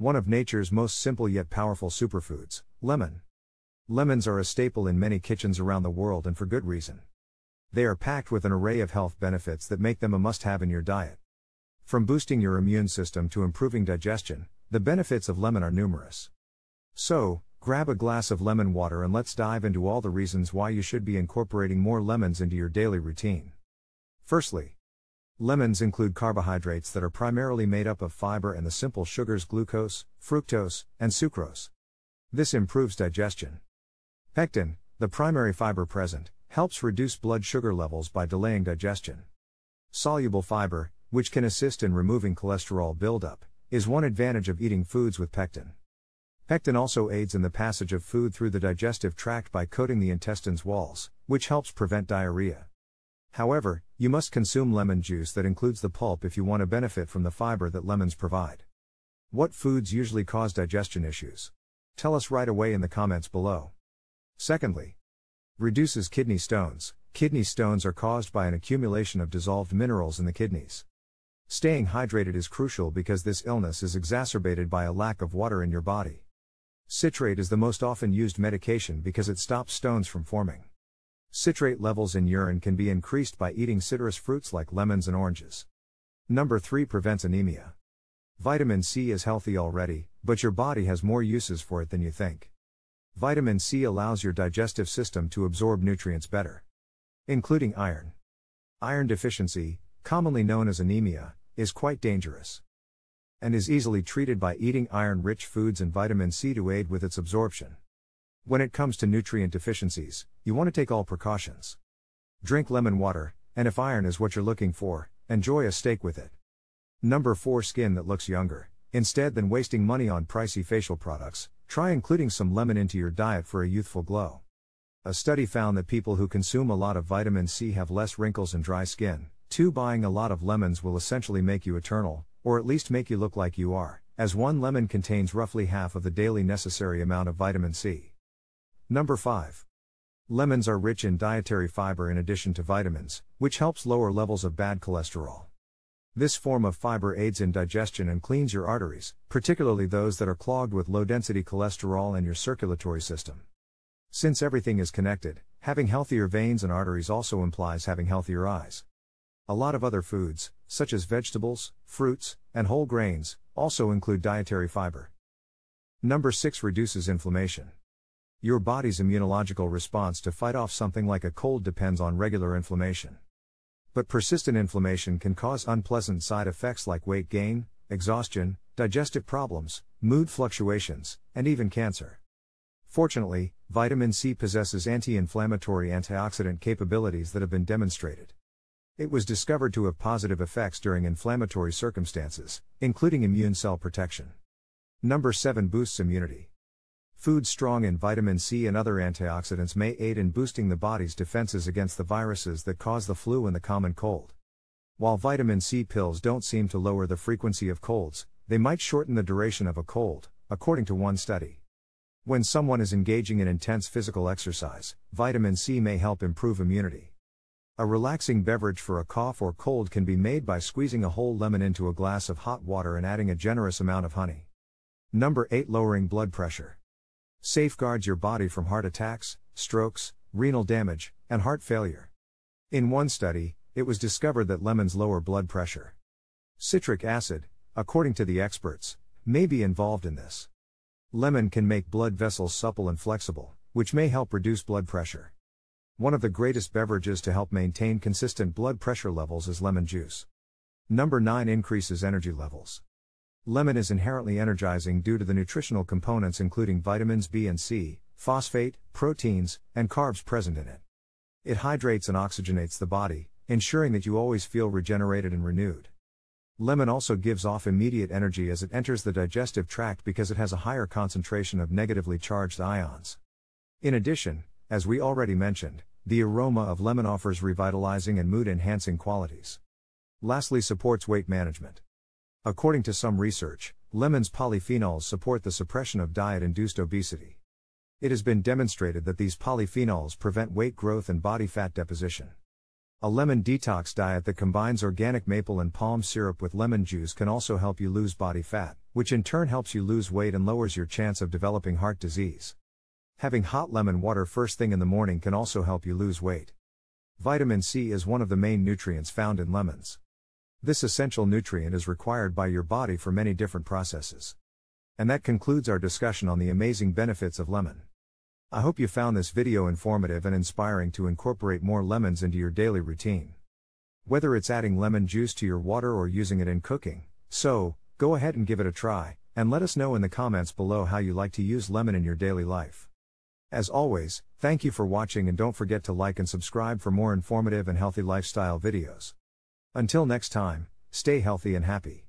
One of nature's most simple yet powerful superfoods, lemon. Lemons are a staple in many kitchens around the world and for good reason. They are packed with an array of health benefits that make them a must have in your diet. From boosting your immune system to improving digestion, the benefits of lemon are numerous. So, grab a glass of lemon water and let's dive into all the reasons why you should be incorporating more lemons into your daily routine. Firstly, lemons include carbohydrates that are primarily made up of fiber and the simple sugars glucose, fructose, and sucrose. This improves digestion. Pectin, the primary fiber present, helps reduce blood sugar levels by delaying digestion. Soluble fiber, which can assist in removing cholesterol buildup, is one advantage of eating foods with pectin. Pectin also aids in the passage of food through the digestive tract by coating the intestine's walls, which helps prevent diarrhea. However, you must consume lemon juice that includes the pulp if you want to benefit from the fiber that lemons provide. What foods usually cause digestion issues? Tell us right away in the comments below. Secondly, reduces kidney stones. Kidney stones are caused by an accumulation of dissolved minerals in the kidneys. Staying hydrated is crucial because this illness is exacerbated by a lack of water in your body. Citrate is the most often used medication because it stops stones from forming. Citrate levels in urine can be increased by eating citrus fruits like lemons and oranges. Number 3 prevents anemia. Vitamin C is healthy already, but your body has more uses for it than you think. Vitamin C allows your digestive system to absorb nutrients better, including iron. Iron deficiency, commonly known as anemia, is quite dangerous and is easily treated by eating iron rich foods and vitamin C to aid with its absorption. When it comes to nutrient deficiencies, you want to take all precautions. Drink lemon water, and if iron is what you're looking for, enjoy a steak with it. Number 4 Skin that looks younger. Instead than wasting money on pricey facial products, try including some lemon into your diet for a youthful glow. A study found that people who consume a lot of vitamin C have less wrinkles and dry skin. 2. Buying a lot of lemons will essentially make you eternal, or at least make you look like you are, as one lemon contains roughly half of the daily necessary amount of vitamin C. Number 5. Lemons are rich in dietary fiber in addition to vitamins, which helps lower levels of bad cholesterol. This form of fiber aids in digestion and cleans your arteries, particularly those that are clogged with low density cholesterol and your circulatory system. Since everything is connected, having healthier veins and arteries also implies having healthier eyes. A lot of other foods, such as vegetables, fruits, and whole grains, also include dietary fiber. Number 6 reduces inflammation. Your body's immunological response to fight off something like a cold depends on regular inflammation. But persistent inflammation can cause unpleasant side effects like weight gain, exhaustion, digestive problems, mood fluctuations, and even cancer. Fortunately, vitamin C possesses anti inflammatory antioxidant capabilities that have been demonstrated. It was discovered to have positive effects during inflammatory circumstances, including immune cell protection. Number 7 boosts immunity. Foods strong in vitamin C and other antioxidants may aid in boosting the body's defenses against the viruses that cause the flu and the common cold. While vitamin C pills don't seem to lower the frequency of colds, they might shorten the duration of a cold, according to one study. When someone is engaging in intense physical exercise, vitamin C may help improve immunity. A relaxing beverage for a cough or cold can be made by squeezing a whole lemon into a glass of hot water and adding a generous amount of honey. Number 8 Lowering blood pressure. Safeguards your body from heart attacks, strokes, renal damage, and heart failure. In one study, it was discovered that lemons lower blood pressure. Citric acid, according to the experts, may be involved in this. Lemon can make blood vessels supple and flexible, which may help reduce blood pressure. One of the greatest beverages to help maintain consistent blood pressure levels is lemon juice. Number 9 increases energy levels. Lemon is inherently energizing due to the nutritional components including vitamins B and C, phosphate, proteins, and carbs present in it. It hydrates and oxygenates the body, ensuring that you always feel regenerated and renewed. Lemon also gives off immediate energy as it enters the digestive tract because it has a higher concentration of negatively charged ions. In addition, as we already mentioned, the aroma of lemon offers revitalizing and mood enhancing qualities. Lastly, supports weight management. According to some research, lemon's polyphenols support the suppression of diet induced obesity. It has been demonstrated that these polyphenols prevent weight growth and body fat deposition. A lemon detox diet that combines organic maple and palm syrup with lemon juice can also help you lose body fat, which in turn helps you lose weight and lowers your chance of developing heart disease. Having hot lemon water first thing in the morning can also help you lose weight. Vitamin C is one of the main nutrients found in lemons. This essential nutrient is required by your body for many different processes. And that concludes our discussion on the amazing benefits of lemon. I hope you found this video informative and inspiring to incorporate more lemons into your daily routine. Whether it's adding lemon juice to your water or using it in cooking, so, go ahead and give it a try, and let us know in the comments below how you like to use lemon in your daily life. As always, thank you for watching and don't forget to like and subscribe for more informative and healthy lifestyle videos. Until next time, stay healthy and happy.